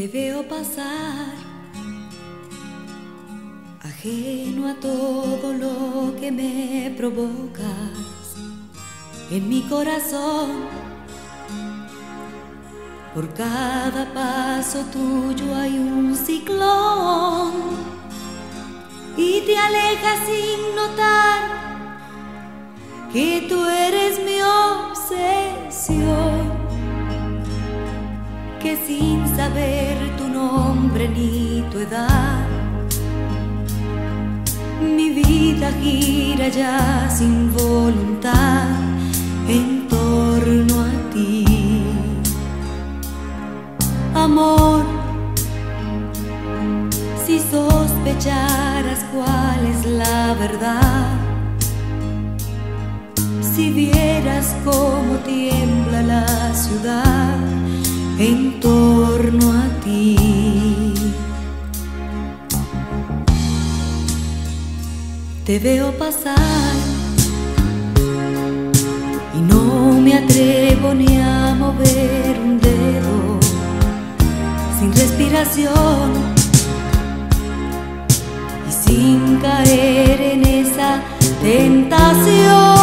Te veo pasar, ajeno a todo lo que me provocas en mi corazón. Por cada paso tuyo hay un ciclón y te alejas sin notar que tú eres mi vida gira ya sin voluntad en torno a ti. Amor, si sospecharas cuál es la verdad, si vieras cómo tiembla la ciudad, en torno a ti. Te veo pasar. Y no me atrevo ni a mover un dedo sin respiración. Y sin caer en esa tentación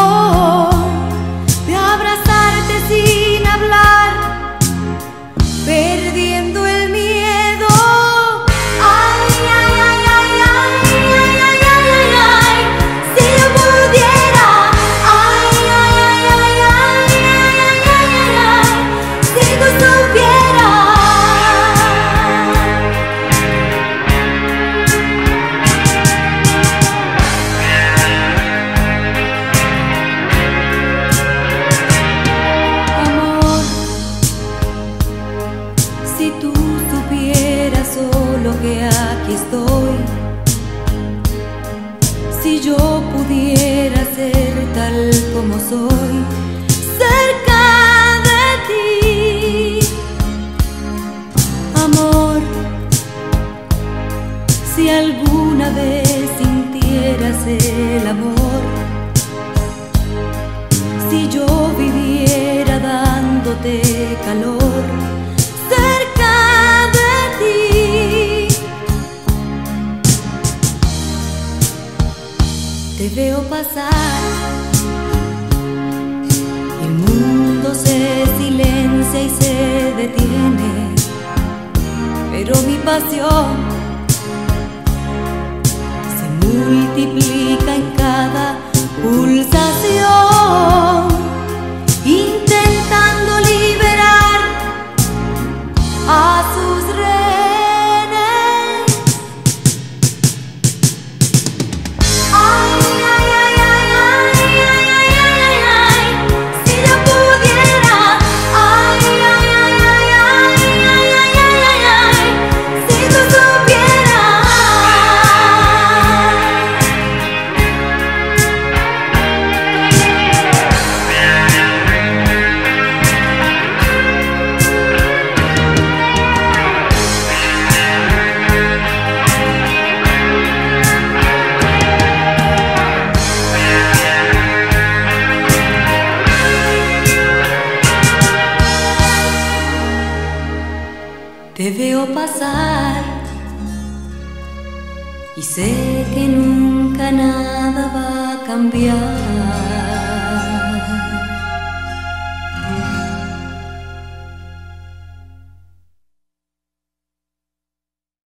si tú supieras solo que aquí estoy, si yo pudiera ser tal como soy, cerca de ti, amor, si alguna vez sintieras el amor, si yo viviera dándote calor veo pasar, el mundo se silencia y se detiene, pero mi pasión se multiplica en cada Te veo pasar y sé que nunca nada va a cambiar.